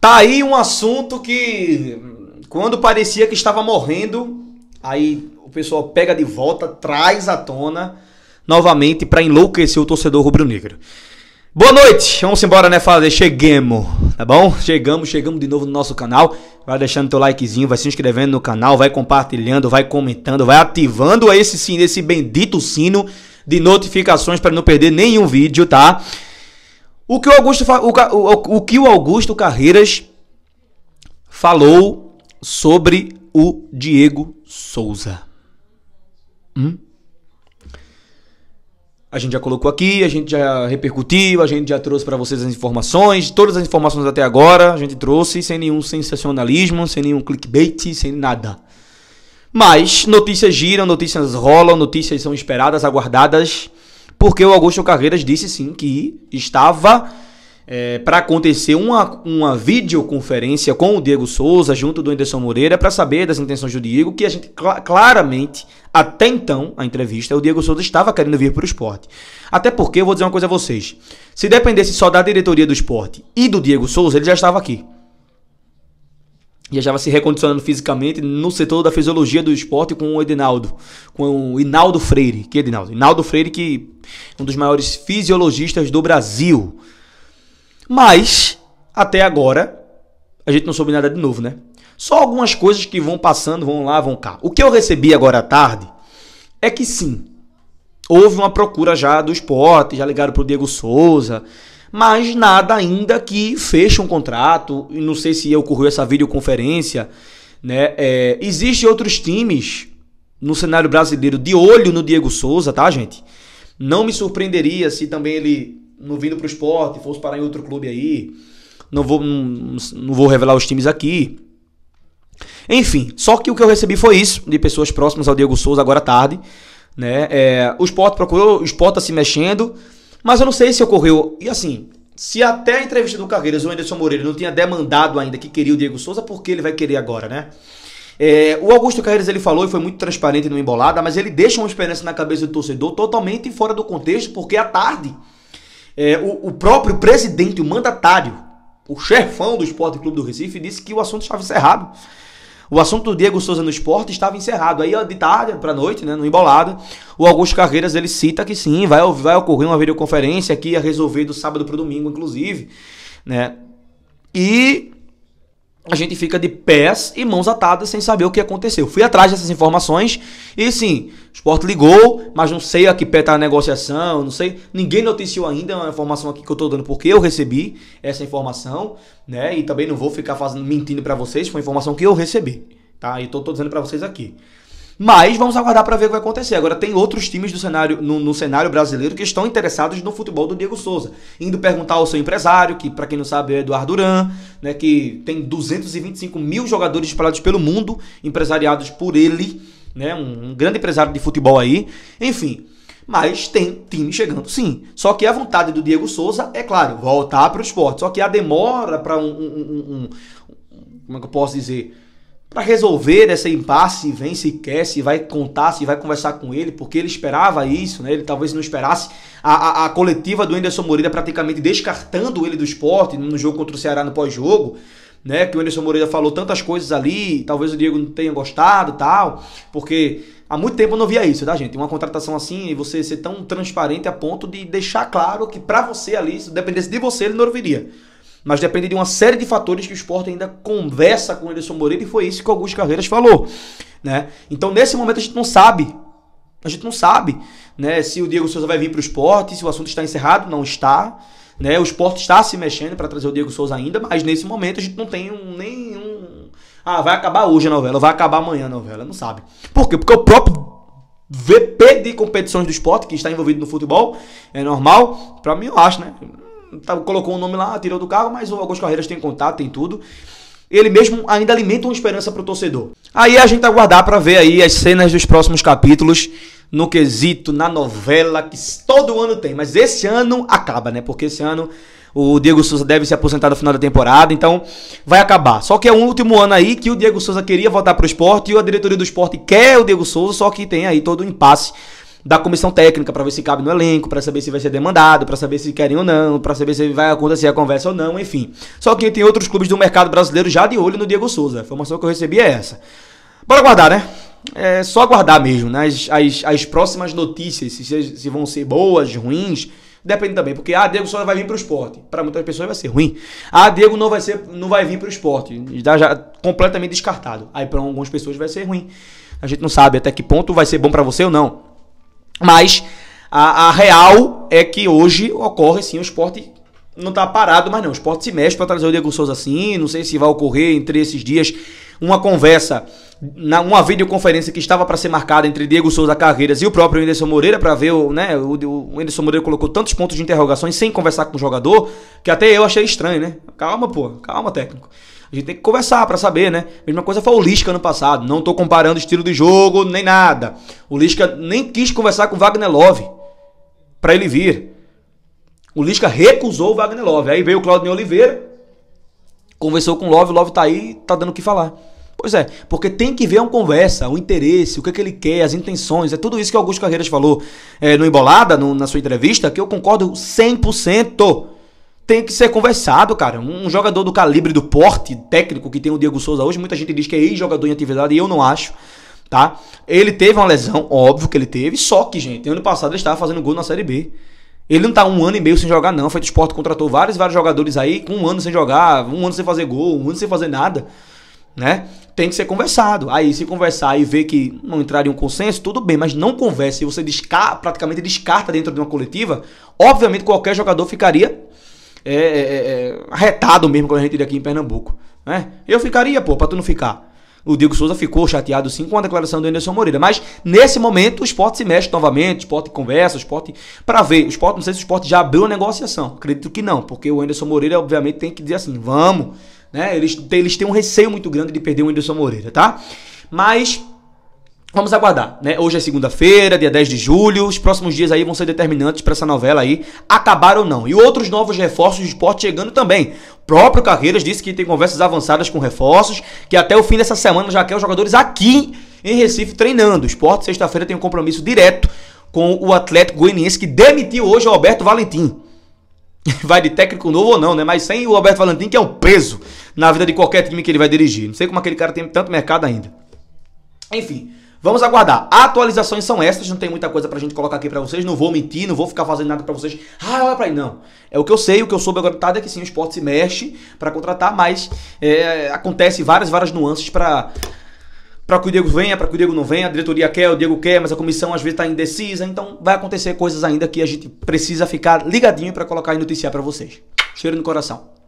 Tá aí um assunto que, quando parecia que estava morrendo, aí o pessoal pega de volta, traz à tona novamente para enlouquecer o torcedor rubro-negro. Boa noite, vamos embora, né, Fala, cheguemos, tá bom? Chegamos, chegamos de novo no nosso canal. Vai deixando teu likezinho, vai se inscrevendo no canal, vai compartilhando, vai comentando, vai ativando esse esse bendito sino de notificações para não perder nenhum vídeo, tá? O que o Augusto, o, o, o que o Augusto Carreiras falou sobre o Diego Souza. Hum? A gente já colocou aqui, a gente já repercutiu, a gente já trouxe para vocês as informações, todas as informações até agora, a gente trouxe sem nenhum sensacionalismo, sem nenhum clickbait, sem nada. Mas notícias giram, notícias rolam, notícias são esperadas, aguardadas, porque o Augusto Carreiras disse sim que estava é, para acontecer uma, uma videoconferência com o Diego Souza, junto do Anderson Moreira, para saber das intenções do Diego, que a gente cl claramente, até então, a entrevista, o Diego Souza estava querendo vir para o esporte. Até porque, eu vou dizer uma coisa a vocês: se dependesse só da diretoria do esporte e do Diego Souza, ele já estava aqui. Já estava se recondicionando fisicamente no setor da fisiologia do esporte com o Edinaldo, com o Inaldo Freire. Que Edinaldo? Inaldo Freire, que é um dos maiores fisiologistas do Brasil. Mas, até agora, a gente não soube nada de novo, né? Só algumas coisas que vão passando, vão lá, vão cá. O que eu recebi agora à tarde é que sim, houve uma procura já do esporte, já ligaram pro Diego Souza, mas nada ainda que feche um contrato. Não sei se ocorreu essa videoconferência, né? É, Existem outros times no cenário brasileiro de olho no Diego Souza, tá, gente? Não me surpreenderia se também ele não vindo pro esporte, fosse parar em outro clube aí. Não vou, não, não vou revelar os times aqui. Enfim, só que o que eu recebi foi isso, de pessoas próximas ao Diego Souza agora à tarde. Né? É, o esporte procurou, o esporte tá se mexendo, mas eu não sei se ocorreu. E assim, se até a entrevista do Carreiras o Anderson Moreira não tinha demandado ainda que queria o Diego Souza, por que ele vai querer agora, né? É, o Augusto Carreiras ele falou e foi muito transparente no embolada, mas ele deixa uma esperança na cabeça do torcedor totalmente fora do contexto, porque à tarde é, o, o, próprio presidente, o mandatário, o chefão do Esporte Clube do Recife, disse que o assunto estava encerrado. O assunto do Diego Souza no esporte estava encerrado. Aí, de tarde para noite, né, no embolado, o Augusto Carreiras ele cita que sim, vai, vai ocorrer uma videoconferência que ia resolver do sábado para o domingo, inclusive. Né? E a gente fica de pés e mãos atadas sem saber o que aconteceu. Fui atrás dessas informações e sim, o Sport ligou, mas não sei a que pé tá a negociação, não sei, ninguém noticiou ainda, é uma informação aqui que eu tô dando porque eu recebi essa informação, né? E também não vou ficar fazendo mentindo para vocês, foi informação que eu recebi, tá? E tô, tô dizendo para vocês aqui. Mas vamos aguardar para ver o que vai acontecer. Agora tem outros times do cenário, no, no, cenário brasileiro que estão interessados no futebol do Diego Souza. Indo perguntar ao seu empresário, que para quem não sabe é Eduardo Duran, né, que tem 225 mil jogadores espalhados pelo mundo, empresariados por ele, né, um, um grande empresário de futebol aí. Enfim, mas tem time chegando sim. Só que a vontade do Diego Souza é, claro, voltar para o esporte. Só que a demora para um, um, um, Como é que eu posso dizer? para resolver essa impasse, se vem, se quer, se vai contar, se vai conversar com ele, porque ele esperava isso, né? Ele talvez não esperasse a, a, a coletiva do Anderson Moreira praticamente descartando ele do esporte no jogo contra o Ceará no pós-jogo, né? Que o Anderson Moreira falou tantas coisas ali, talvez o Diego não tenha gostado tal, porque há muito tempo eu não via isso, tá, gente? Uma contratação assim e você ser tão transparente a ponto de deixar claro que para você ali, se dependesse de você, ele não viria mas depende de uma série de fatores que o esporte ainda conversa com o Anderson Moreira e foi isso que o Augusto Carreiras falou. Né? Então, nesse momento, a gente não sabe. A gente não sabe né, se o Diego Souza vai vir para o esporte, se o assunto está encerrado, não está. Né? O esporte está se mexendo para trazer o Diego Souza ainda, mas nesse momento a gente não tem um, nenhum. Ah, vai acabar hoje a novela, vai acabar amanhã a novela, não sabe. Por quê? Porque o próprio VP de competições do esporte, que está envolvido no futebol, é normal, para mim eu acho, né? tá, colocou o um nome lá, tirou do carro, mas o Augusto Carreiras tem contato, tem tudo. Ele mesmo ainda alimenta uma esperança pro torcedor. Aí a gente aguardar para ver aí as cenas dos próximos capítulos no quesito, na novela, que todo ano tem. Mas esse ano acaba, né? Porque esse ano o Diego Souza deve se aposentar no final da temporada, então vai acabar. Só que é o último ano aí que o Diego Souza queria voltar pro esporte e a diretoria do esporte quer o Diego Souza, só que tem aí todo o um impasse da comissão técnica para ver se cabe no elenco, para saber se vai ser demandado, para saber se querem ou não, para saber se vai acontecer a conversa ou não, enfim. Só que tem outros clubes do mercado brasileiro já de olho no Diego Souza. A informação que eu recebi é essa. Bora aguardar, né? É só aguardar mesmo, né? As, as, as próximas notícias, se, se vão ser boas, ruins, depende também, porque ah, Diego Souza vai vir para o esporte. Para muitas pessoas vai ser ruim. Ah, Diego não vai ser, não vai vir para o esporte, está já completamente descartado. Aí para algumas pessoas vai ser ruim. A gente não sabe até que ponto vai ser bom para você ou não. Mas a, a, real é que hoje ocorre sim o esporte não tá parado, mas não. O esporte se mexe para trazer o Diego Souza assim. Não sei se vai ocorrer entre esses dias uma conversa, na, uma videoconferência que estava para ser marcada entre Diego Souza Carreiras e o próprio Anderson Moreira para ver o, né, o, o Anderson Moreira colocou tantos pontos de interrogações sem conversar com o jogador, que até eu achei estranho, né? Calma, pô, calma, técnico. A gente tem que conversar para saber, né? Mesma coisa foi o Lisca no passado. Não tô comparando estilo de jogo nem nada. O Lisca nem quis conversar com o Wagner Love para ele vir. O Lisca recusou o Wagner Love. Aí veio o Claudio Oliveira, conversou com o Love, o Love tá aí, tá dando o que falar. Pois é, porque tem que ver uma conversa, o interesse, o que, é que ele quer, as intenções. É tudo isso que Augusto Carreiras falou é, no Embolada, no, na sua entrevista, que eu concordo 100% tem que ser conversado, cara. Um jogador do calibre, do porte técnico que tem o Diego Souza hoje, muita gente diz que é ex-jogador em atividade e eu não acho, tá? Ele teve uma lesão, óbvio que ele teve, só que, gente, ano passado ele estava fazendo gol na Série B. Ele não tá um ano e meio sem jogar, não. Foi do esporte, contratou vários, vários jogadores aí, com um ano sem jogar, um ano sem fazer gol, um ano sem fazer nada, né? Tem que ser conversado. Aí, se conversar e ver que não entrar em um consenso, tudo bem, mas não converse e você desca praticamente descarta dentro de uma coletiva, obviamente qualquer jogador ficaria é, é, é, arretado mesmo quando a gente ir aqui em Pernambuco. Né? Eu ficaria, pô, pra tu não ficar. O Diego Souza ficou chateado sim com a declaração do Anderson Moreira. Mas nesse momento o esporte se mexe novamente, o esporte conversa, o esporte. para ver. O esporte, não sei se o esporte já abriu a negociação. Acredito que não, porque o Anderson Moreira, obviamente, tem que dizer assim: vamos. Né? Eles, eles têm um receio muito grande de perder o Anderson Moreira, tá? Mas Vamos aguardar, né? Hoje é segunda-feira, dia 10 de julho. Os próximos dias aí vão ser determinantes para essa novela aí acabar ou não. E outros novos reforços de esporte chegando também. O próprio Carreiras disse que tem conversas avançadas com reforços, que até o fim dessa semana já quer os jogadores aqui em Recife treinando. O esporte, sexta-feira, tem um compromisso direto com o Atlético Goianiense, que demitiu hoje o Alberto Valentim. Vai de técnico novo ou não, né? Mas sem o Alberto Valentim, que é um peso na vida de qualquer time que ele vai dirigir. Não sei como aquele cara tem tanto mercado ainda. Enfim. Vamos aguardar. Atualizações são essas, não tem muita coisa pra gente colocar aqui pra vocês. Não vou mentir, não vou ficar fazendo nada pra vocês. Ah, olha pra aí, não. É o que eu sei, o que eu soube agora é que sim, o esporte se mexe para contratar, mas é, acontece várias, várias nuances pra, para que o Diego venha, para que o Diego não venha. A diretoria quer, o Diego quer, mas a comissão às vezes está indecisa. Então vai acontecer coisas ainda que a gente precisa ficar ligadinho para colocar e noticiar para vocês. Cheiro no coração.